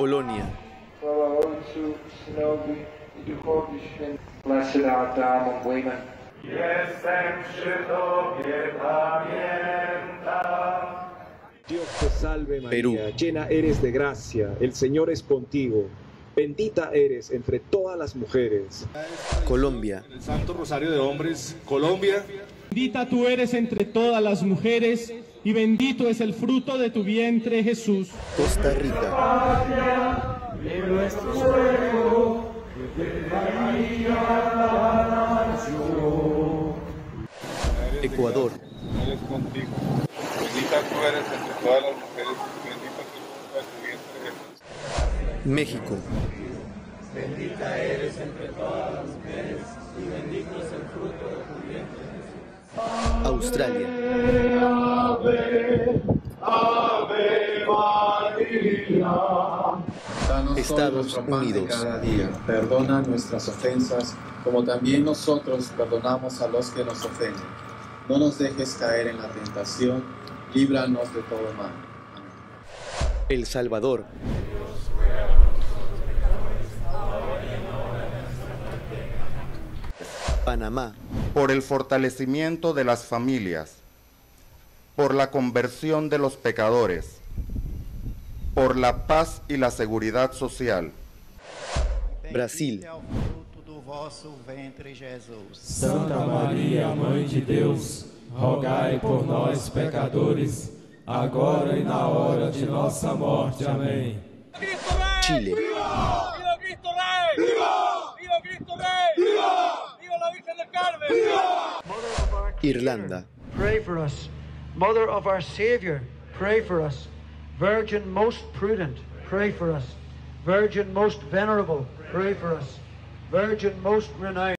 Polonia. Dios te salve María, Perú. llena eres de gracia, el Señor es contigo. Bendita eres entre todas las mujeres. Colombia. El Santo Rosario de Hombres, Colombia. Bendita tú eres entre todas las mujeres y bendito es el fruto de tu vientre Jesús. Costa Rica. Ecuador. Él es contigo. Bendita tú eres entre todas las mujeres y bendito es el fruto de tu vientre Jesús. México. Australia. Danos hoy Estados nuestro pan de Unidos. cada día. Perdona nuestras ofensas, como también nosotros perdonamos a los que nos ofenden. No nos dejes caer en la tentación, líbranos de todo mal. Amén. El Salvador. Panamá. por el fortalecimiento de las familias, por la conversión de los pecadores, por la paz y la seguridad social, Brasil. Santa Maria, Mãe de Deus, rogai por nós, pecadores, agora e na hora de nossa morte. Amém. Chile. ¡Viva Cristo Rey! ¡Viva! ¡Viva Cristo Rey! ¡Viva! ¡Viva la Virgen del Carmen! ¡Viva! Irlanda. pray for us. Mother of our Savior, pray for us. Virgin most prudent, pray for us. Virgin most venerable, pray for us. Virgin most renowned.